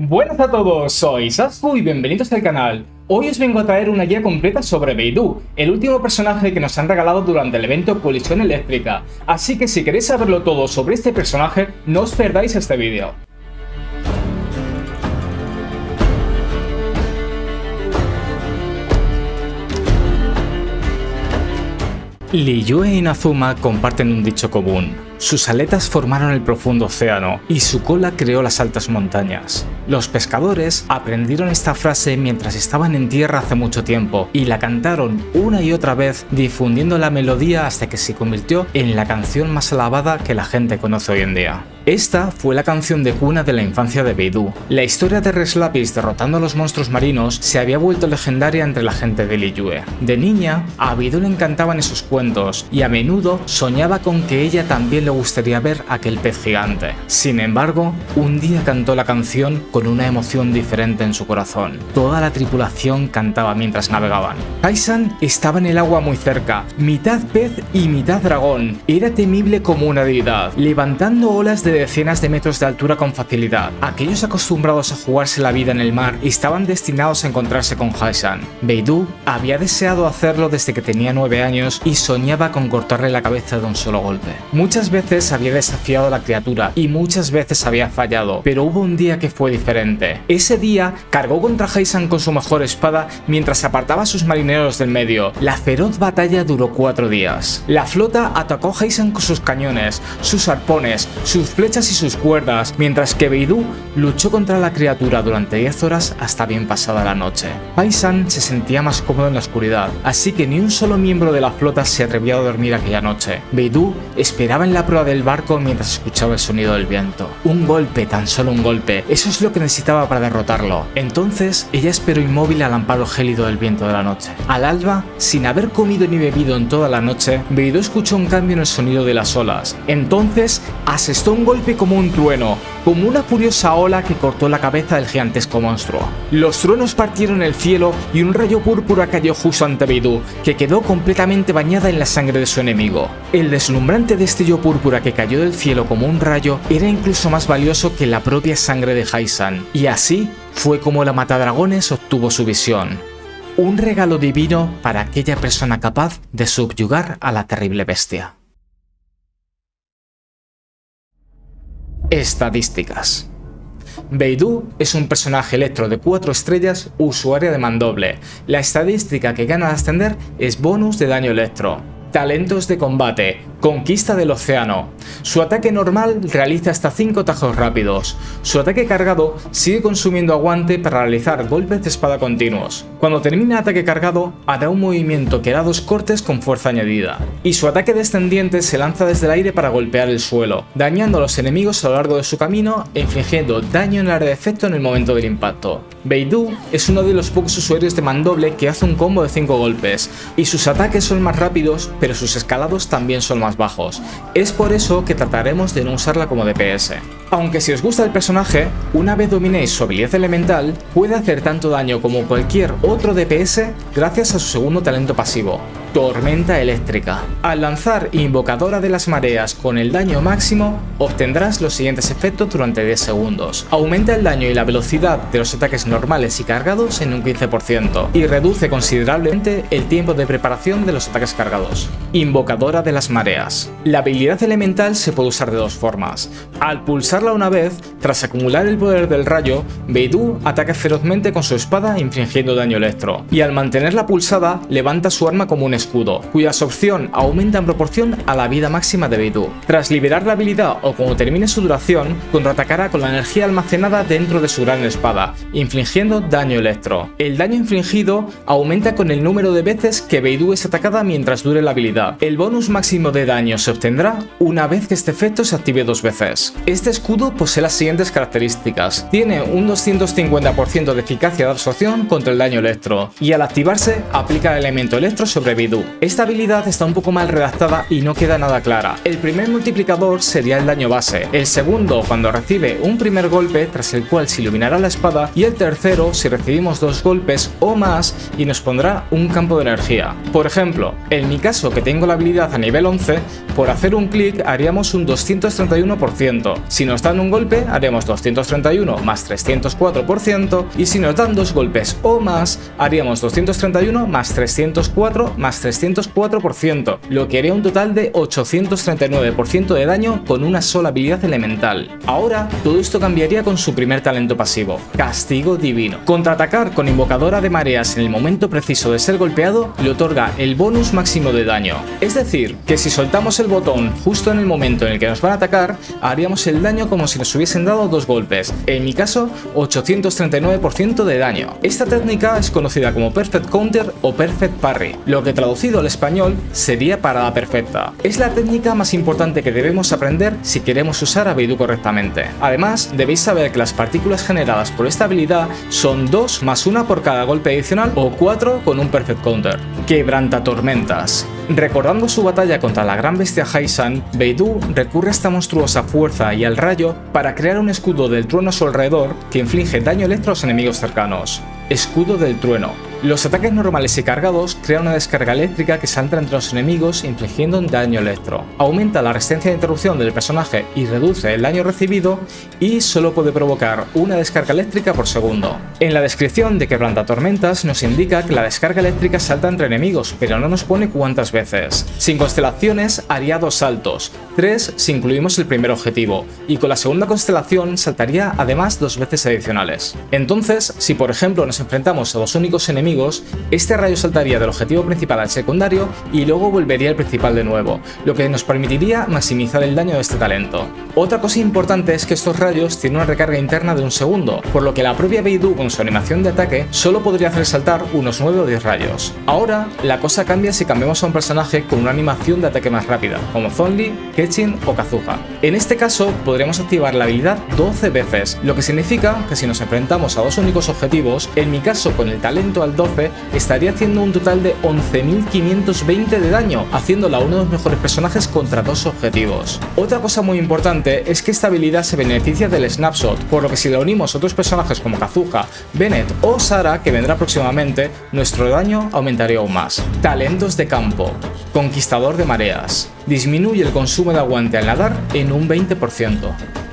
Buenas a todos, soy Sasku y bienvenidos al canal. Hoy os vengo a traer una guía completa sobre Beidou, el último personaje que nos han regalado durante el evento Colisión Eléctrica, así que si queréis saberlo todo sobre este personaje, no os perdáis este vídeo. Liyue y Inazuma comparten un dicho común. Sus aletas formaron el profundo océano y su cola creó las altas montañas. Los pescadores aprendieron esta frase mientras estaban en tierra hace mucho tiempo y la cantaron una y otra vez difundiendo la melodía hasta que se convirtió en la canción más alabada que la gente conoce hoy en día. Esta fue la canción de cuna de la infancia de Beidou. La historia de Reslapis derrotando a los monstruos marinos se había vuelto legendaria entre la gente de Liyue. De niña, a Beidou le encantaban esos cuentos y a menudo soñaba con que ella también le gustaría ver aquel pez gigante. Sin embargo, un día cantó la canción con una emoción diferente en su corazón. Toda la tripulación cantaba mientras navegaban. Kaisan estaba en el agua muy cerca, mitad pez y mitad dragón. Era temible como una deidad, levantando olas de decenas de metros de altura con facilidad. Aquellos acostumbrados a jugarse la vida en el mar estaban destinados a encontrarse con Haisan. Beidou había deseado hacerlo desde que tenía 9 años y soñaba con cortarle la cabeza de un solo golpe. Muchas veces había desafiado a la criatura y muchas veces había fallado, pero hubo un día que fue diferente. Ese día cargó contra Haisan con su mejor espada mientras apartaba a sus marineros del medio. La feroz batalla duró cuatro días. La flota atacó a Haisan con sus cañones, sus arpones, sus flechas y sus cuerdas, mientras que Beidou luchó contra la criatura durante 10 horas hasta bien pasada la noche. Paisan se sentía más cómodo en la oscuridad, así que ni un solo miembro de la flota se atrevió a dormir aquella noche. Beidou esperaba en la proa del barco mientras escuchaba el sonido del viento. Un golpe, tan solo un golpe, eso es lo que necesitaba para derrotarlo. Entonces, ella esperó inmóvil al amparo gélido del viento de la noche. Al alba, sin haber comido ni bebido en toda la noche, Beidou escuchó un cambio en el sonido de las olas. Entonces, asestó un golpe como un trueno, como una furiosa ola que cortó la cabeza del gigantesco monstruo. Los truenos partieron el cielo y un rayo púrpura cayó justo ante Beidou, que quedó completamente bañada en la sangre de su enemigo. El deslumbrante destello púrpura que cayó del cielo como un rayo era incluso más valioso que la propia sangre de Haisan, y así fue como la Matadragones obtuvo su visión. Un regalo divino para aquella persona capaz de subyugar a la terrible bestia. Estadísticas. Beidou es un personaje electro de 4 estrellas usuaria de mandoble. La estadística que gana al ascender es bonus de daño electro. Talentos de combate. Conquista del océano. Su ataque normal realiza hasta 5 tajos rápidos. Su ataque cargado sigue consumiendo aguante para realizar golpes de espada continuos. Cuando termina ataque cargado, hará un movimiento que da dos cortes con fuerza añadida. Y su ataque descendiente se lanza desde el aire para golpear el suelo, dañando a los enemigos a lo largo de su camino e infligiendo daño en el área de efecto en el momento del impacto. Beidou es uno de los pocos usuarios de mandoble que hace un combo de 5 golpes, y sus ataques son más rápidos, pero sus escalados también son más bajos. Es por eso que trataremos de no usarla como DPS. Aunque si os gusta el personaje, una vez dominéis su habilidad elemental, puede hacer tanto daño como cualquier otro DPS gracias a su segundo talento pasivo, Tormenta Eléctrica. Al lanzar Invocadora de las Mareas con el daño máximo, obtendrás los siguientes efectos durante 10 segundos. Aumenta el daño y la velocidad de los ataques normales y cargados en un 15% y reduce considerablemente el tiempo de preparación de los ataques cargados. Invocadora de las Mareas. La habilidad elemental se puede usar de dos formas. Al pulsarla una vez, tras acumular el poder del rayo, Beidou ataca ferozmente con su espada infligiendo daño electro, y al mantenerla pulsada, levanta su arma como un escudo, cuya absorción aumenta en proporción a la vida máxima de Beidou. Tras liberar la habilidad o cuando termine su duración, contraatacará con la energía almacenada dentro de su gran espada, infligiendo daño electro. El daño infligido aumenta con el número de veces que Beidou es atacada mientras dure la habilidad. El bonus máximo de daño se obtendrá una vez que este efecto se active dos veces. Este escudo posee las siguientes características. Tiene un 250% de eficacia de absorción contra el daño electro, y al activarse aplica el elemento electro sobre Beidou. Esta habilidad está un poco mal redactada y no queda nada clara. El primer multiplicador sería el daño base, el segundo cuando recibe un primer golpe tras el cual se iluminará la espada y el tercero si recibimos dos golpes o más y nos pondrá un campo de energía. Por ejemplo, en mi caso que tengo la habilidad a nivel 11, por hacer un clic haríamos un 231%, si nos dan un golpe haremos 231 más 304% y si nos dan dos golpes o más haríamos 231 más 304 más 304%, lo que haría un total de 839% de daño con una sola habilidad elemental. Ahora, todo esto cambiaría con su primer talento pasivo, Castigo Divino. Contraatacar con Invocadora de Mareas en el momento preciso de ser golpeado le otorga el bonus máximo de daño. Es decir, que si soltamos el botón justo en el momento en el que nos van a atacar, haríamos el daño como si nos hubiesen dado dos golpes, en mi caso 839% de daño. Esta técnica es conocida como Perfect Counter o Perfect Parry, lo que traducido al español sería parada perfecta. Es la técnica más importante que debemos aprender si queremos usar a correctamente. Además, debéis saber que las partículas generadas por esta habilidad son 2 más 1 por cada golpe adicional o 4 con un Perfect Counter. Quebranta tormentas. Recordando su batalla contra la gran bestia Haisan, Beidou recurre a esta monstruosa fuerza y al rayo para crear un escudo del trueno a su alrededor que inflige daño electro a los enemigos cercanos. Escudo del trueno. Los ataques normales y cargados crean una descarga eléctrica que salta entre los enemigos infligiendo un daño electro. Aumenta la resistencia de interrupción del personaje y reduce el daño recibido y solo puede provocar una descarga eléctrica por segundo. En la descripción de Quebranta Tormentas nos indica que la descarga eléctrica salta entre enemigos, pero no nos pone cuántas veces. Sin constelaciones haría dos saltos, tres si incluimos el primer objetivo, y con la segunda constelación saltaría además dos veces adicionales. Entonces, si por ejemplo nos enfrentamos a dos únicos enemigos, este rayo saltaría del objetivo principal al secundario y luego volvería al principal de nuevo, lo que nos permitiría maximizar el daño de este talento. Otra cosa importante es que estos rayos tienen una recarga interna de un segundo, por lo que la propia Beidou con su animación de ataque solo podría hacer saltar unos 9 o 10 rayos. Ahora, la cosa cambia si cambiamos a un personaje con una animación de ataque más rápida, como Zonli, Kechin o Kazuha. En este caso, podremos activar la habilidad 12 veces, lo que significa que si nos enfrentamos a dos únicos objetivos, en mi caso con el talento al 12, estaría haciendo un total de 11.520 de daño, haciéndola uno de los mejores personajes contra dos objetivos. Otra cosa muy importante es que esta habilidad se beneficia del snapshot, por lo que si la unimos a otros personajes como Kazuha, Bennett o Sara, que vendrá próximamente, nuestro daño aumentaría aún más. Talentos de campo. Conquistador de mareas. Disminuye el consumo de aguante al nadar en un 20%.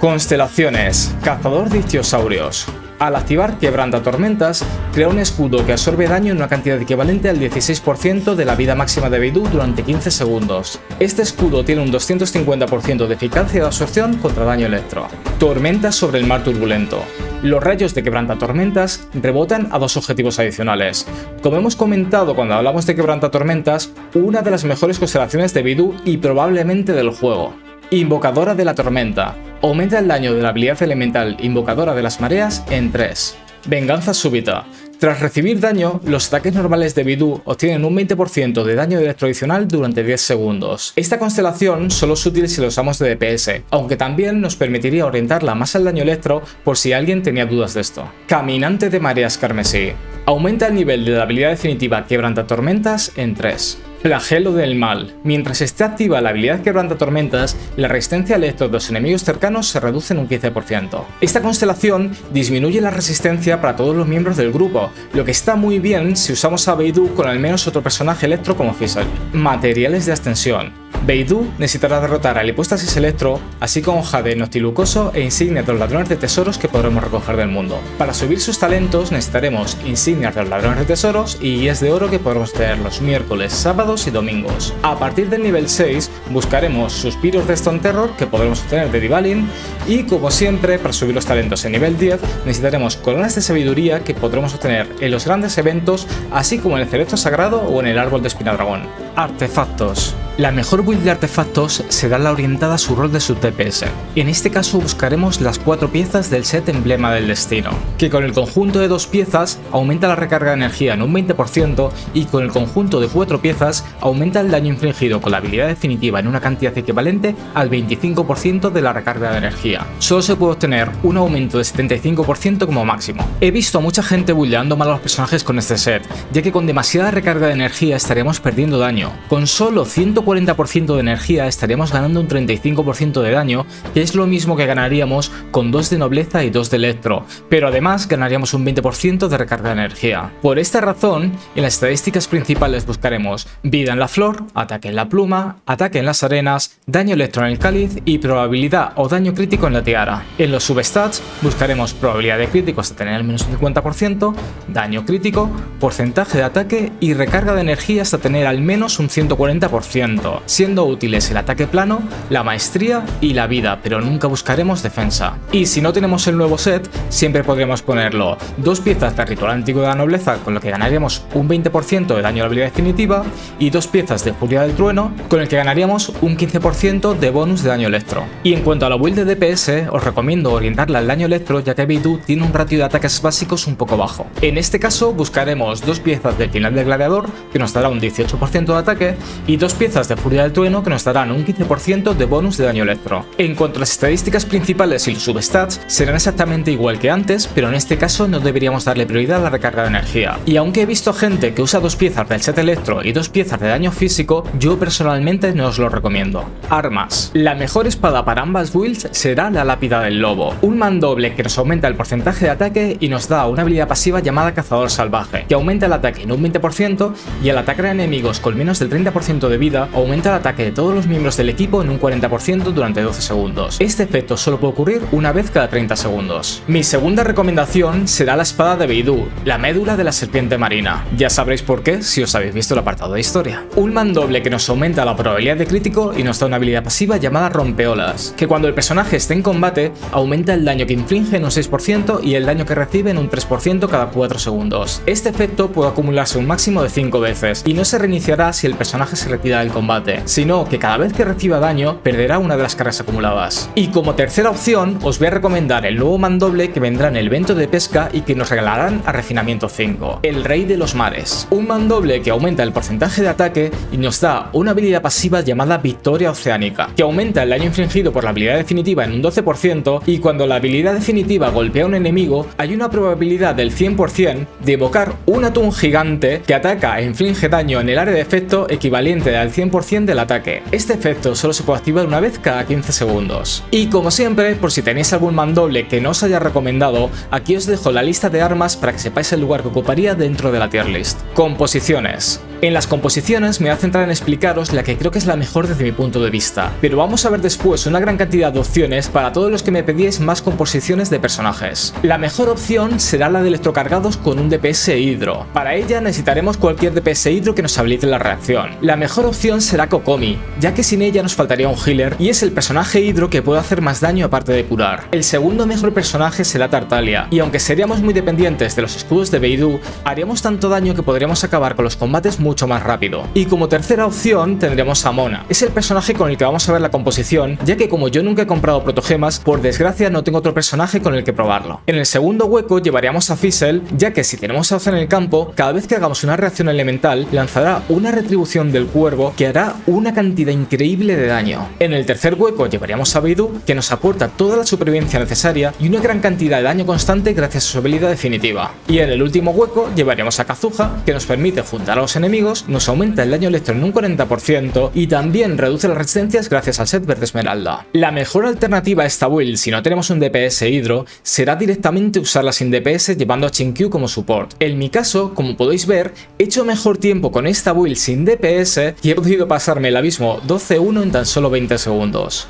Constelaciones. Cazador de ictiosaurios. Al activar Quebranta Tormentas, crea un escudo que absorbe daño en una cantidad equivalente al 16% de la vida máxima de Beidou durante 15 segundos. Este escudo tiene un 250% de eficacia de absorción contra daño electro. Tormentas sobre el mar turbulento. Los rayos de Quebranta Tormentas rebotan a dos objetivos adicionales. Como hemos comentado cuando hablamos de Quebranta Tormentas, una de las mejores constelaciones de Beidou y probablemente del juego. Invocadora de la Tormenta. Aumenta el daño de la habilidad elemental Invocadora de las Mareas en 3. Venganza súbita. Tras recibir daño, los ataques normales de Bidú obtienen un 20% de daño electro adicional durante 10 segundos. Esta constelación solo es útil si lo usamos de DPS, aunque también nos permitiría orientarla más al daño electro por si alguien tenía dudas de esto. Caminante de mareas carmesí. Aumenta el nivel de la habilidad definitiva Quebranta Tormentas en 3. Flagelo del mal. Mientras esté activa la habilidad Quebranta Tormentas, la resistencia de los enemigos cercanos se reduce en un 15%. Esta constelación disminuye la resistencia para todos los miembros del grupo, lo que está muy bien si usamos a Beidou con al menos otro personaje electro como Fizzle. Materiales de ascensión. Beidou necesitará derrotar al Hipóstasis Electro, así como Jade Noctilucoso e insignias de los ladrones de tesoros que podremos recoger del mundo. Para subir sus talentos necesitaremos insignias de los ladrones de tesoros y guías de oro que podremos tener los miércoles, sábados y domingos. A partir del nivel 6 buscaremos suspiros de Stone Terror que podremos obtener de Divalin y como siempre para subir los talentos en nivel 10 necesitaremos coronas de sabiduría que podremos obtener en los grandes eventos así como en el cerebro sagrado o en el árbol de espina dragón. Artefactos. La mejor build de artefactos será la orientada a su rol de su TPS. En este caso buscaremos las cuatro piezas del set Emblema del Destino, que con el conjunto de dos piezas aumenta la recarga de energía en un 20% y con el conjunto de cuatro piezas aumenta el daño infligido con la habilidad definitiva en una cantidad equivalente al 25% de la recarga de energía. Solo se puede obtener un aumento de 75% como máximo. He visto a mucha gente bulleando mal a los personajes con este set, ya que con demasiada recarga de energía estaríamos perdiendo daño. Con solo 140% de energía estaríamos ganando un 35% de daño, que es lo mismo que ganaríamos con 2 de nobleza y 2 de electro, pero además ganaríamos un 20% de recarga de energía. Por esta razón, en las estadísticas principales buscaremos vida en la flor, ataque en la pluma, ataque en las arenas, daño electro en el cáliz y probabilidad o daño crítico en la tiara. En los substats buscaremos probabilidad de crítico hasta tener al menos un 50%, daño crítico, porcentaje de ataque y recarga de energía hasta tener al menos un 140%, siendo útiles el ataque plano, la maestría y la vida, pero nunca buscaremos defensa. Y si no tenemos el nuevo set, siempre podremos ponerlo dos piezas de ritual antiguo de la nobleza con lo que ganaríamos un 20% de daño a la habilidad definitiva y dos piezas de furia del trueno con el que ganaríamos un 15% de bonus de daño electro. Y en cuanto a la build de DPS, os recomiendo orientarla al daño electro ya que Baidu tiene un ratio de ataques básicos un poco bajo. En este caso buscaremos dos piezas del final del gladiador que nos dará un 18% de ataque y dos piezas de furia del trueno que nos darán un 15% de bonus de daño electro. En cuanto a las estadísticas principales y los substats serán exactamente igual que antes, pero en este caso no deberíamos darle prioridad a la recarga de energía. Y aunque he visto gente que usa dos piezas del set electro y dos piezas de daño físico, yo personalmente no os lo recomiendo. Armas. La mejor espada para ambas builds será la lápida del lobo, un mandoble que nos aumenta el porcentaje de ataque y nos da una habilidad pasiva llamada cazador salvaje, que aumenta el ataque en un 20% y al atacar a enemigos con menos del 30% de vida, aumenta el ataque de todos los miembros del equipo en un 40% durante 12 segundos. Este efecto solo puede ocurrir una vez cada 30 segundos. Mi segunda recomendación será la espada de Beidou, la médula de la serpiente marina. Ya sabréis por qué si os habéis visto el apartado de historia. Un mandoble que nos aumenta la probabilidad de crítico y nos da una habilidad pasiva llamada rompeolas, que cuando el personaje esté en combate aumenta el daño que inflige en un 6% y el daño que recibe en un 3% cada 4 segundos. Este efecto puede acumularse un máximo de 5 veces y no se reiniciará si el personaje se retira del combate, sino que cada vez que reciba daño perderá una de las cargas acumuladas. Y como tercera opción os voy a recomendar el nuevo mandoble que vendrá en el evento de pesca y que nos regalarán a refinamiento 5, el rey de los mares. Un mandoble que aumenta el porcentaje de ataque y nos da una habilidad pasiva llamada victoria oceánica, que aumenta el daño infligido por la habilidad definitiva en un 12% y cuando la habilidad definitiva golpea a un enemigo hay una probabilidad del 100% de evocar un atún gigante que ataca e inflige daño en el área de efecto equivalente al 100% del ataque. Este efecto solo se puede activar una vez cada 15 segundos. Y como siempre, por si tenéis algún mandoble que no os haya recomendado, aquí os dejo la lista de armas para que sepáis el lugar que ocuparía dentro de la tier list. Composiciones. En las composiciones me voy a centrar en explicaros la que creo que es la mejor desde mi punto de vista, pero vamos a ver después una gran cantidad de opciones para todos los que me pedíais más composiciones de personajes. La mejor opción será la de electrocargados con un DPS hidro. Para ella necesitaremos cualquier DPS hidro que nos habilite la reacción. La mejor opción será Kokomi, ya que sin ella nos faltaría un healer y es el personaje hidro que puede hacer más daño aparte de curar. El segundo mejor personaje será Tartalia, y aunque seríamos muy dependientes de los escudos de Beidou, haríamos tanto daño que podríamos acabar con los combates muy mucho más rápido. Y como tercera opción tendremos a Mona. Es el personaje con el que vamos a ver la composición, ya que como yo nunca he comprado protogemas, por desgracia no tengo otro personaje con el que probarlo. En el segundo hueco llevaríamos a Fizzle, ya que si tenemos a Oz en el campo, cada vez que hagamos una reacción elemental, lanzará una retribución del cuervo que hará una cantidad increíble de daño. En el tercer hueco llevaríamos a Baidu, que nos aporta toda la supervivencia necesaria y una gran cantidad de daño constante gracias a su habilidad definitiva. Y en el último hueco llevaríamos a Kazuha, que nos permite juntar a los enemigos nos aumenta el daño electro en un 40% y también reduce las resistencias gracias al set verde esmeralda. La mejor alternativa a esta build si no tenemos un DPS hidro será directamente usarla sin DPS llevando a Chinkyu como support. En mi caso, como podéis ver, he hecho mejor tiempo con esta build sin DPS y he podido pasarme el abismo 12-1 en tan solo 20 segundos.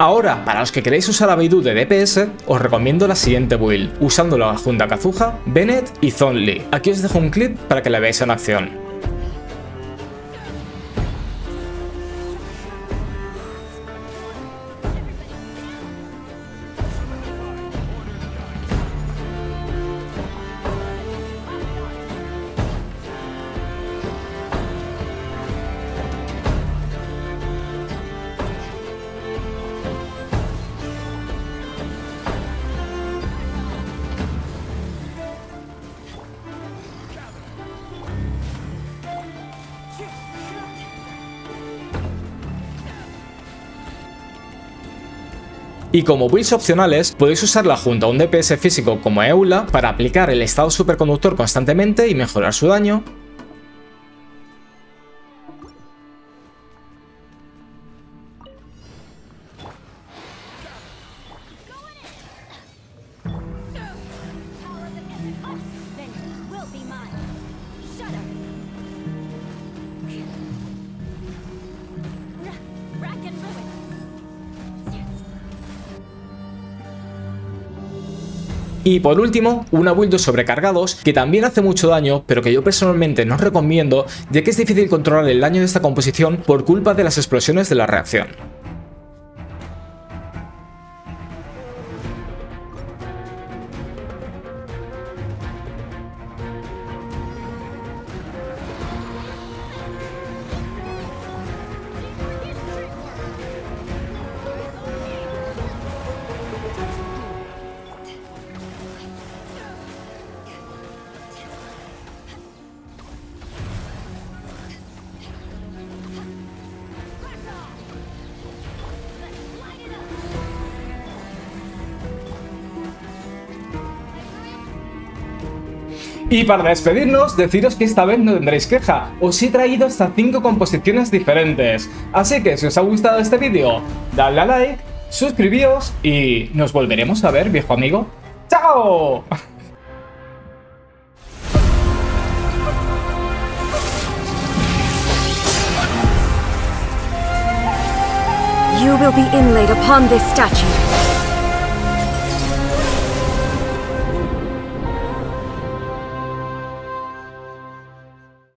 Ahora, para los que queréis usar a Baidu de DPS, os recomiendo la siguiente build, usándola junto a Kazuha, Bennett y Zonli. Aquí os dejo un clip para que la veáis en acción. Y como builds opcionales, podéis usarla junto a un DPS físico como Eula para aplicar el estado superconductor constantemente y mejorar su daño, Y por último, una build de sobrecargados que también hace mucho daño, pero que yo personalmente no recomiendo, ya que es difícil controlar el daño de esta composición por culpa de las explosiones de la reacción. Y para despedirnos, deciros que esta vez no tendréis queja, os he traído hasta 5 composiciones diferentes. Así que si os ha gustado este vídeo, dadle a like, suscribíos y nos volveremos a ver, viejo amigo. ¡Chao!